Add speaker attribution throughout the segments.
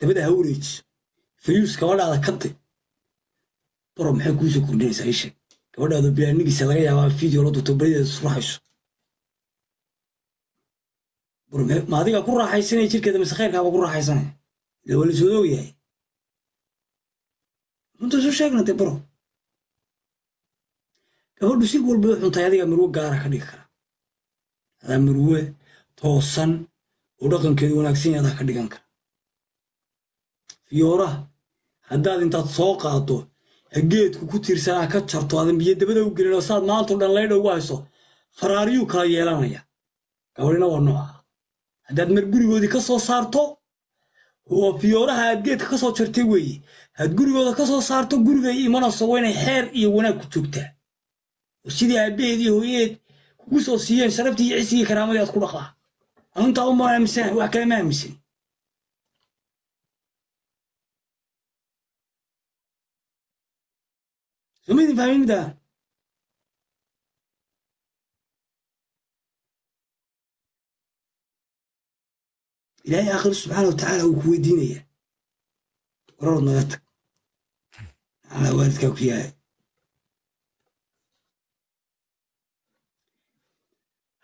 Speaker 1: dabada ha wareejiso fayuus gabadhaada ka baro maxay kuusoo kordhinaysaa ii sheeg gabadhaada bilaanigiisa laga yaabaa video la duto barideeda isruxayso baro ma adigaa ku raaxaysanaya jirkeeda mise khayrkaaba ku raaxaysanaya ila waa la soo ogyahay runta isu sheegna dee baro. Gabadhu si walba u xuntay adiga gaara ka dhigi kara. Adaa mirwe toosan oo dhaqankeedu wanaagsan yahay ka dhigan kara fiyooraha haddaad intaad soo qaado geedku ku tiirsanaa ka jarto aadan biyo dabada u gelin oo saad maantao dhan laydha ugu hayso faraariyuu kala yeelanaya gabadhina waa nooca. Haddaad mar gurigoodii ka soo saarto oo fiyooraha aad geedka ka soo jartay weeye had gurigooda ka soo saarto gurigay imanayso waa inay xeer iyo wanaag ku joogtaa. Oo sidii aabbaheed iyo hooyadeed kugu soo siiyeen sharaftii iyo cisigii karaamadii aad ku dhaqaa anuntaa uma aaminsana wax kale ma aaminsani soma idin fahmin middaa ilaahay aakhir subxaana wa tacaala uu ku weydiinaya. Wararod naga tag. Maxaa waalidkaa ku yahay.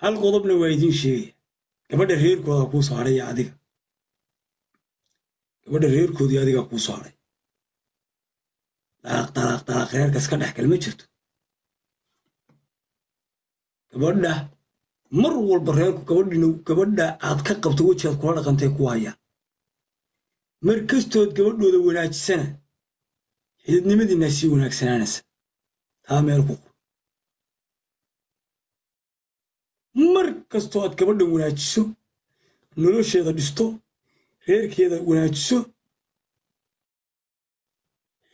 Speaker 1: Hal qodobna waa idiin sheegaya. Gabadha reerkooda kuu soo hadhay adiga. Gabadha reerkoodii adigaa kuu soo dalaaq dalaaq dalaaq reerkaas ka dhex gal ma jirto gabadha mar walba reerku gabadhina gabadha aad ka qabto wejigaad kula dhaqantay ku hayaan mar kastood gabadhooda wanaajisana xididnimadiinaa sii wanaagsanaanaysa taa meel ku qor mar kastoo aad gabadhan wanaajiso nolosheeda dhisto reerkeeda wanaajiso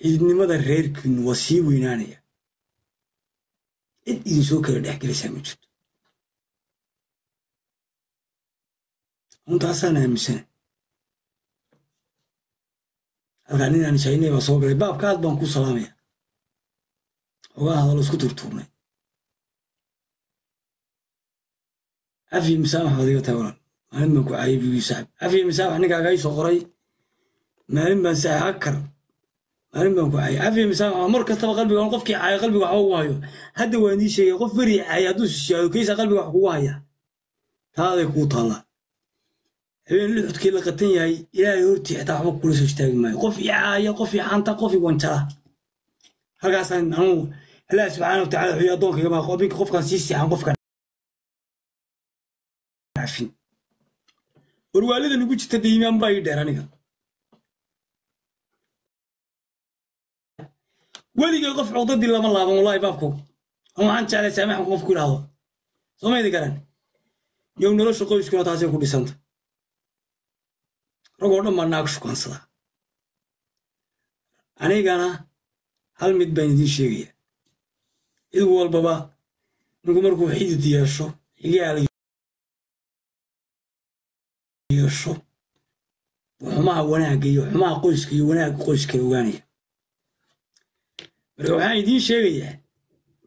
Speaker 1: xididnimada reerkiinu waa sii weynaanaya cid idin soo kala dhex gelaysaa ma jirto runtaasaan aaminsana halkaa ninaan shaynay baa soo galay baabka aad baan kuu salaamaya ogaa hadalo isku turtuurnay cafi misaamax baad iga tahay walaal maalin baan ku caayay biyuu saaxib cafi misaamax ninkaaga ii soo qoray maalin baan saaxib akar maalin baan ku caayay hayo hadda waan ii haya taaday kuu taallaa habeen luxudkii soo istaagi maayo. Qof i caaya qof i warwaalida nagu jirta dhiimaan baa ii dheer aniga weligay qof codadii lama laaban wallahi baabko ama waxaan jeclay saamaxan qofku idhaahdo soomaydi garan yow nolosha qoyskuna taasay ku dhisanta. Ragoo dhan baa naag shukansada anigana hal mid baan idiin sheegaya. Cid walbaba ninku markuu xidid yeesho xigaal yeesho xumaha wanaagga iyo xumaha qoyska iyo wanaagga qoyskala ogaanaya marka waxaan idiin sheegayaa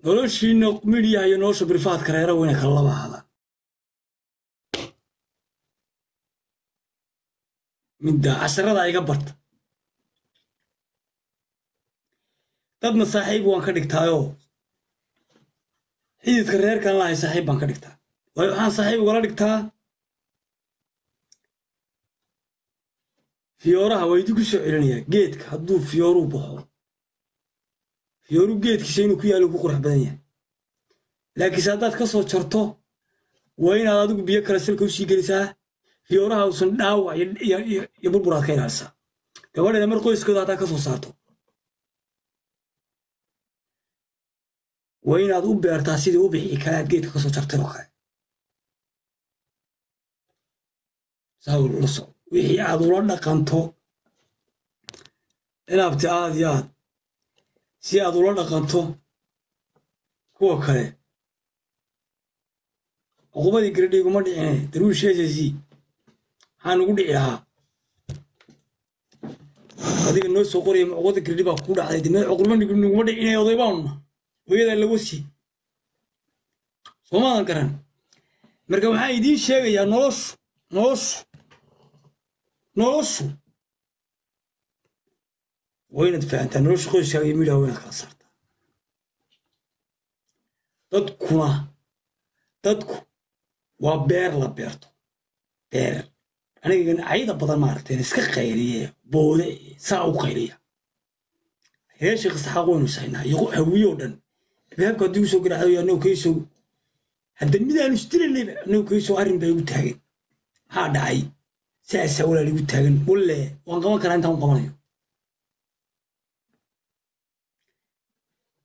Speaker 1: noloshiina midyaha iyo nolosha birifaadka reera weyna kala laba ahadaan midda casharada iga barta. Dadna saaxiib waan ka dhigtaayoo xididka reerkan lahay saaxiib baan ka dhigtaa. Waayo waxaan saaxiib ugala dhigtaa? Fiyooraha waa idinku soo celinayaa geedka hadduu fiyooruu baxo fiyooruu geedkiisa inuu ku yaalo ku qurux badan yahay laakiinse haddaad ka soo jarto waa inaad adigu biyo kale salka u sii gelisaa fiyooraha uusan dhaawac iyo burburaad ka ilaalisaa gabadhana mar qoyskooda haddaad ka soo saarto waa inaad u beertaa sidii u bixi kale aad geedka ka soo jartay oo kale wixii aad ula dhaqanto inaabti aad iyo aad si aad ula dhaqanto kuwa kale cuqubadii garadhiiguma dhicine daruush heesaysi maxaa nugu dhici lahaa adiga noo soo qoraya cuqubada garadhi baa kugu dhacday cuqulma nuguma dhicine oday baanuna hooyadaa la wasi soomaadan garan marka waxaan idiin sheegayaa noloshu noloshu noloshu waa inaad fahantaa nolosha qoyskaaga iyo midhaha waa inaad kala saartaa dadkuna dadku waa beer la beerto beer aniga cayda badan maaragteen iska qayliye boode saa u qayliya reer sheekh saxaaq waynu saynaa iyo hawiyo dhan albaabka haddii u soo garaacdo annagu kaysow hadda midaanu isdilaynayba annagu kaysow arrin baa igu taagan maxaa dhacay saasaa walaal igu taagan walle waan qaban karaa intaan u qabanayo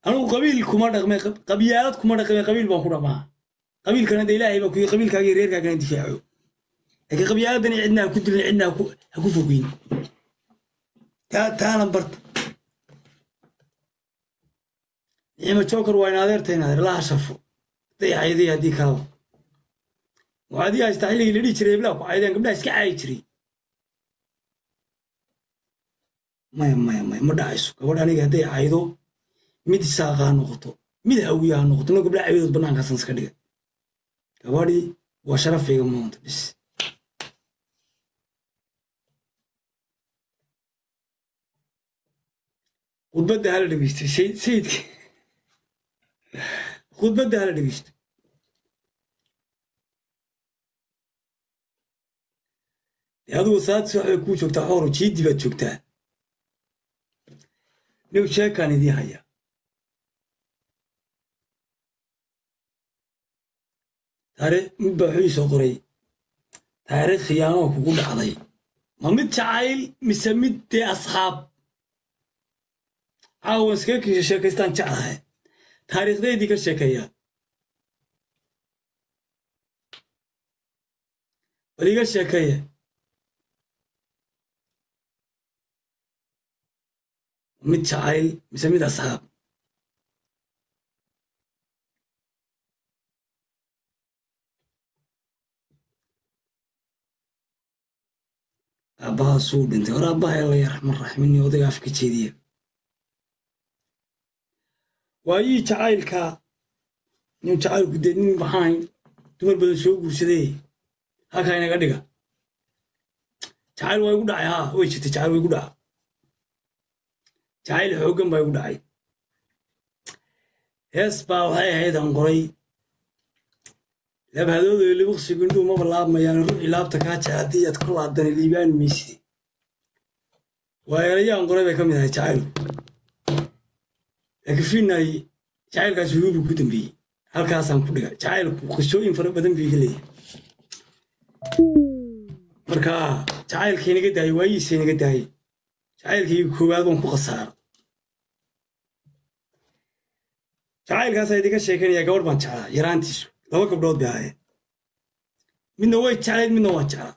Speaker 1: anugu qabiil kuma dhaqmay qabyaalad kuma dhaqmay qabiil baan ku dhamaa. Qabiilkana de ilaahay baa kuyi qabiilkaaga reerkaagana difaaco. Laakiin qabyaaladan cidna ha ku dilin cidna ha ku fogeyn. Taana barta. Nicmo joker waa in adeerta in adeer laha shafo hadday cayday haddii kalaba waa adii haystaa xilligii la dhihi jiray heblaa ku caydeen gabdhaha iska caayi jiray. Maya maya maya ma dhacayso gabadh aniga hadday caydo mid isaaqa ha noqoto mid hawiya ha noqoto no gabdhaha caydood bannaankaasan iska dhiga gabadhii waa sharafayga maanta bis khudbadda hala dhegeysto sayidka khudbadda hala dhegeysto dee adigu salaadis waxbay kuu joogtaa xooro jiiddi baad joogtaa nig sheekaan idii haya mid baa wuxuu ii soo qoray. Taariikh khiyaanoo kugu dhacday. Ma mid jacayl mise mid dee asxaab? Caawan iskaga sheekaystaan jeclahay. Taariikhdeydii ka sheekeeya. Bal iga sheekeeye mid jacayl mise mid asxaab aabbahaasuu dhintay. Hore aabbaha alla yarxman raxmini odayga afka jeediya waayii jacaylka nin jacaylku dee nin maxaayn dumar badan soo guursadee halkaa inaga dhiga. Jacayl waa igu dhacay haa way jirtay jacayl waa igu dhaca jacayl xooggan baa igu dhacay. Hees baa waxay ahayd aan qoray labhadoodo libuqsigu indhuu maba laabmayaan ruuxii laabta kaa jecel haddii aad ku laabdana liibaan mayside waa erayaan qoray bay ka mid ahay jacaylku laakiin fiinay jacaylkaas huubi ku dambeeyey. Halkaasaan ku dhiga jacaylku qisooyin fara badan buu iga leeyahay. Marka jacaylka inaga daayey waayiisa inaga daayey jacaylkii koowaad baan ku khasaara jacaylkaasa idinka sheekanaya gabadh baan jeclaa yaraantiisu laba gabdhood bay ahaayeen midna way jeclayd midna waa jeclaa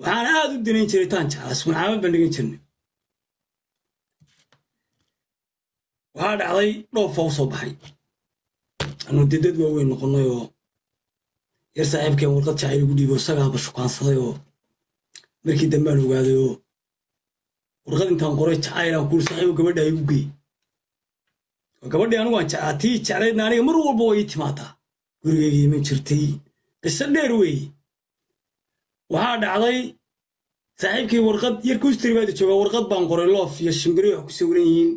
Speaker 1: waxaan aad u danayn jiray taan jeclaa ismuncaamad baan dhigan jirnay waxaa dhacday dhoofa u soo baxay anu dee dad waaweyn noqonnay oo yar saaxiibkeen warqad jacayl ugu dhiibo isagaaba shukaansaday oo markii dambaan ogaaday oo warqad intaan qoray jacaylaan kuuri saaxiibo gabadha igu gey oo gabadhii anigu aan jeclaydna aniga mar walba way ii timaadaa. Gurigeyga iman jirtay. Qiso dheer weeye waxaa dhacday saaxiibkii warqad yar kustri baada joogaa warqad baan qoray loof iyo shimbiri wax ku sawiran yihiin.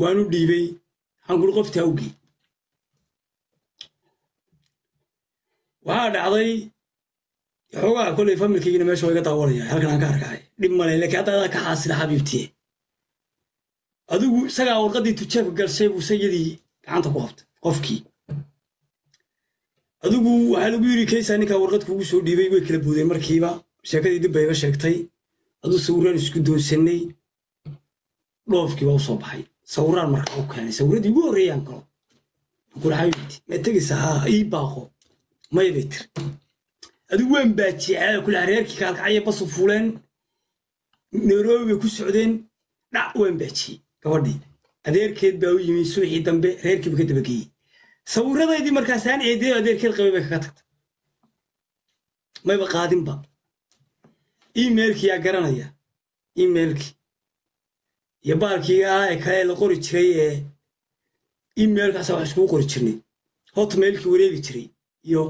Speaker 1: Waanu dhiibey waxaan kuri qoftaa u gey waxaa dhacday xoogaa koley familkaygina meesha waa iga daawanaya halkan aan ka arkay dhib male laakiin hadda adaa ka xaasila xabiibtiye adigu isagaa warqaddii tujaabka galshay buu sayadii gacanta ku qabtay qofkii. Adigu waxaa lagu yidhi kaysaa ninkaa warqad kuugu soo dhiibay way kala boodeen markiiba. Sheekadii dib bay iga sheegtay aduu sawiraan isku doonsannay dhoofkii baa u soo baxay. Sawiraan markaa u keenay. Sawiradii ugu horreeyaan galo kulaxaybiti ma tegaysa haa ii baaqo. Maya bay tiri adigu waan baajiyay kulaha reerkii kaalkacaya basu fuuleen nairobi bay ku socdeen dhac waan baajiyey gabadhii adeerkeed baa u yimi suuxii dambe reerkiiba ka dabageeyey sawiradaydii markaasaan eedeyo adeerkeed qabay bay kaga tagtay. Mayba qaadinba. Emailkii yaa garanaya. Emailkii. Iyo baalkii ah ee kale la qori jiray ee emailkaasa wax iskugu qori jirnay. Hotmailkii wareegi jiray. Iyo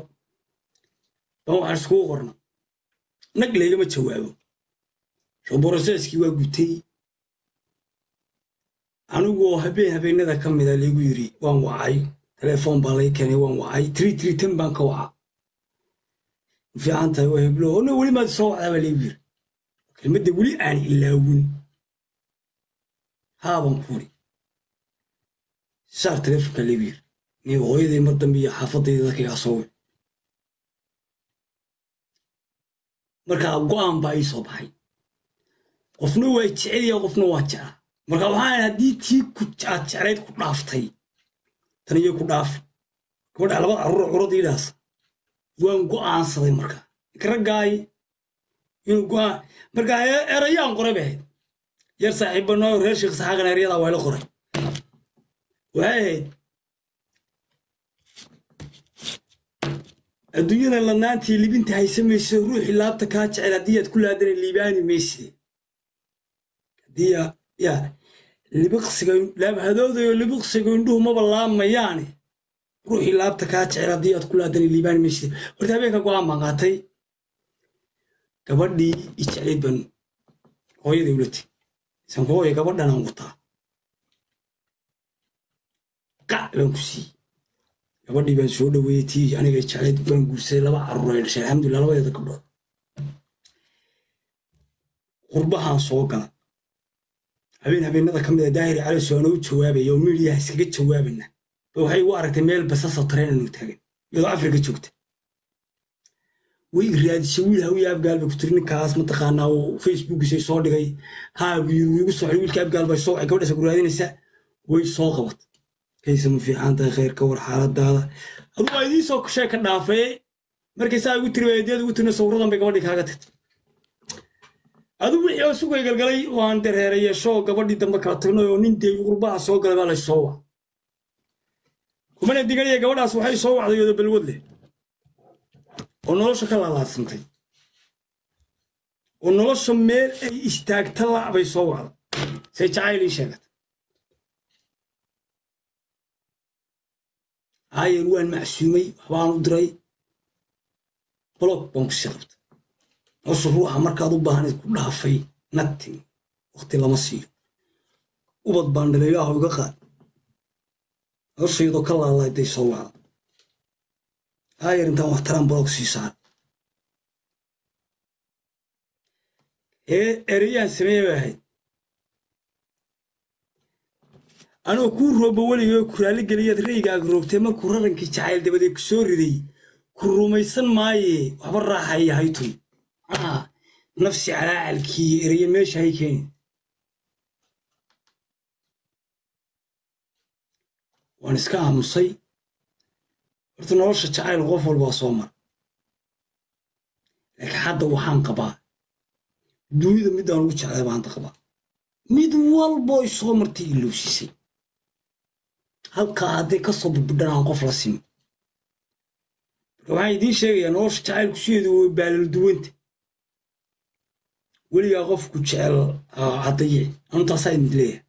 Speaker 1: ban waxaan iskugu qorna nag laygama jawaabo. Broseeskii waa gutay anigoo habeen habeenada ka mida laygu yiri waan wacay. Telefoon baa lay keenay waan wacay. Tiri tiri ten baan ka waca fiican tahay waa heblo. Ona weli maad soo wacdaa baa laygu yiri. Kelmadda weli aan ilaawin. Haaban kuuri saar telefonka laygu yiri. Ni hooyaday mar dambe iyo xaafadayda dadkaygaa soo wic markaa go'aan baa ii soo baxay. Qofna waa jecelya qofna waa jeclaa marka waxaan haddii tii aad jeclayd ku dhaaftay tan iyo ku dhaafi gabadha labada carruur curadiidhaas waan go'aansaday marka. Raggaay inuu go'aan marka erayaan qoray bay ahayd. Yar saaxiibanoo reer sheekh saxaaqan eryadaa waa ila qoray. Waxay ahayd adduunyada ladnaantii libinta haysa mayso ruuxii laabta kaa jecel haddii aad ku laadana liibaani mayside haddii ya libiqsiga indhuhu maba laamayaane ruuxii laabta kaa jecel haddii aad ku laadana liibaani mayside horta habeenka go'aan baan qaatay. Gabadhii i jeclayd baan hooyaday ulati isanku hooya gabadhan aan wataa qac baan ku siiyey gabadhii baan soo dhoweeyey tii aniga jeclayd waan guursaday laba carruur ay dhashay. Alxamdulillah labadeeda gabdhood qurbahaan soo gala habeen habeenada ka mid a daahiri cali soo anoo jawaabaya oo miidiyaha iskaga jawaabayna ba waxay igu aragtay meel basasoo anu taagan iyadoo afrika joogta way raadisay wiil hawiya abgaal bay ku tiri ninkaas mataqaanaa oo facebookiisay soo dhigay. Haa buu yiri wiigu wiilka abgaal bay soo gabadhaas ku raadinaysaa way soo qabat kayse ma fiican tahay khayr ka war xaaladaada aduu waa idiin soo shee ka dhaafee markay saa igu tiri eedeed ugu tirna sawiradan bay gabadhii kaaga tagtay aduu wixii oo sugay galgalay waan dareeray yeesho gabadhii dambe kala tagnay oo nin dee qurbaha soo galay baa lay soo wac kumana diganaya gabadhaas waxay soo wacday iyadoo balwad leh. Oo nolosha ka laalaadsantay oo nolosha meel ay istaagta la bay soo wacday. Say jacayl ii sheegatay haayar waan macsuumay waxbaan u diray. Blog baan ku nolosha ruuxa markaad u baahnayd ku dhaafay natin wakti lama siiyo. Ubad baan dhalay ilaahu iga qaad. Noloshaydoo ka laalaaday soo wacda haayar intaan wax taraan blog sii saar ereyaan sameeye bay ahayd. Anoo kuu rooba weligoo ku raalli geliyaad raygaaga roogtay markuu rarankii jacayl dabadee ku soo riday ku rumaysan maaye waxba raaxaya haytun nafsi calaacalkii ereye meesha hay keeni waan iska aamusay horta nolosha jacayl qof walbaa soo mara laakiin hadda waxaan qabaa dunida midaan ugu jeclay baan hadda qabaa mid walboo isoo martay ilowsisay halkaa hadday ka soo burbudhan aan qof la simin marka waxaan idiin sheegayaa nolosha jacaylku sideedu way baalal duwanta weligaa qofku jecel haddaye anu taasaa idin leeyahay.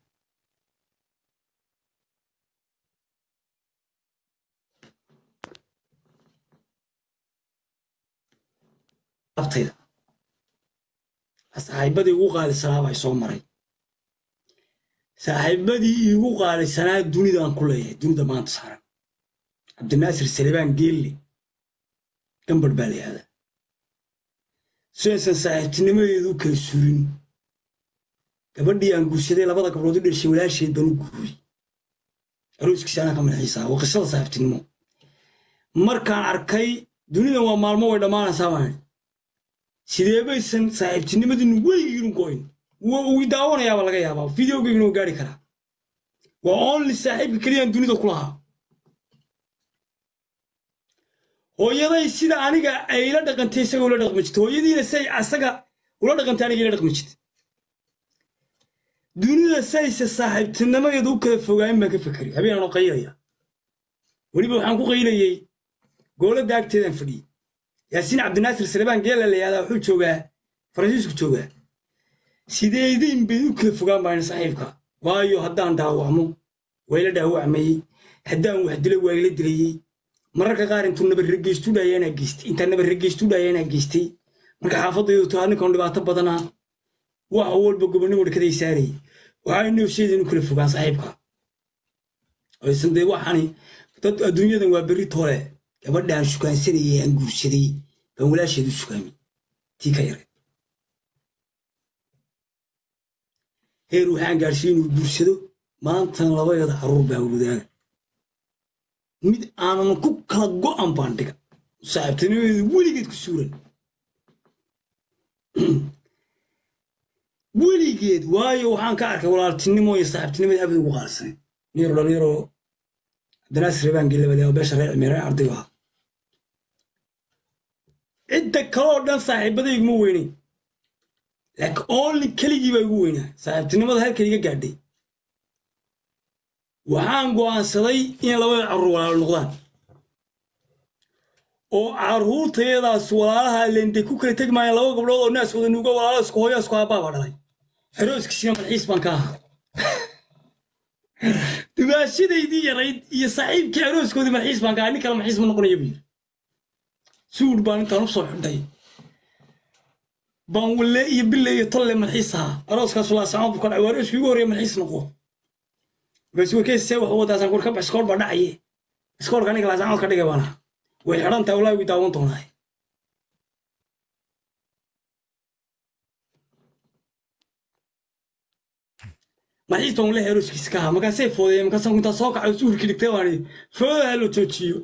Speaker 1: Saaxiibadii ugu qaalisanaa baa soo maray. Saaxiibadii iigu qaalisanaa dunidaan ku leeyahay dunida maanta saaran. Cabdinaasir salibaan geelle gambadh baa la yihahdaa sidaysan saaxiibtinimadeedu kala surin. Gabadhii aan guursaday labada gabdhood u dhashay walaasheed baan u guuriyey arooskiisa anaa ka madaxiisaa waa qisada saaxiibtinimo markaan arkay dunidan waa maalmo way dhammaanaysaa baan sidee baysan saaxiibtinimadinu weygiinu goyn uu daawanayaaba laga yaabaa. Videogeyginu gaari karaa. Waa only saaxiibka keliyaan dunida ku lahaa hooyaday sida aniga ay ila dhaqantay isaga ula dhaqmi jirta hooyadiina say asaga ula dhaqantay aniga ila dhaqmi jirta dunida sayse saaxiibtinimadeedu u kala fogaayin baan ka fekeray habeenaan oo qaylaya weliba waxaan ku qaylayey gooladda agteedaan fadhiyey yaasiin cabdinaasir salebaan geela la yahdaa wuxuu joogaa faransiisku joogaa. Sideediin bay u kala fogaan baan saaxiibka. Waayo haddaan dhaawacmo waa ila dhaawacmayey haddaan wax dilo waa ila dilayey mararka qaar intuu nabarregeystu dhaayaanaa geystay intaan nabarregeystu dhaayaanaa geystay marka xaafadaydu taa ninkan dhibaato badanaa wax walba gobonnimo dhakaday saarayay waxaa noosheeda inu kala fogaan saaxiibka aysan dee waxaani dad adduunyadan waa berri tole gabadhaan shukaansanayay aan guursaday baan walaasheedu shukaami tii ka yareed heer waxaan gaadhsiiy inuu guursado. Maantana labadeeda carruur baa wadaaga mid aanan ku kala go'an baan dhiga saaxiibtinimadeedu weligeed ku suuran. Weligeed waayo waxaan ka arkay walaaltinimo iyo saaxiibtinimada abad ugu qaarsanay niyaro dhalinyaro cabdinaasir rebaan gelabade oo beesha reer cimiire ardaygu ahaa. Cidda kaloo dhan saaxiibada iguma weynayn laakiin only keligii baa igu weynaa saaxiibtinimada halkan iga gaadhay waxaan go'aansaday in labada carruur walaalo noqdaan. oo carruurtayadaas walaalaha lende ku kala tegi maayaan laba gabdhood oo naas wada nuuga walaalo isku hooyo isku aabbaa baa dhalay xerooskiisina malxiis baan ka ahaa. Dubaashadaydii yarayd iyo saaxiibkii arooskoodii malxiis baan ka ahaa. Nin kale malxiis ma noqonaya buu yiri suud baan intaan u soo baan walle iyo bille iyo tolle malxiis ahaa. Arooskaas laasacma buu ka dhacay. Waa arooskii ugu horreeya malxiis noqo markaasi warkeysee wax wadaasaan war ka bax iskool baa dhacaye iskoolka aniga laasacma ka dhigay baan ahaa way xidhan tahay walaahi way daawan doonaa malxiis baan walle arooskiisa ka ahaa markaasay foodeen markaasaan intaa soo kacay suurkii dhigtay baan foodaha la joojiyo.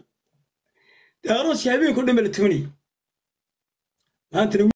Speaker 1: Dee arooskii habeenkao dhan baa la tumanayay maantana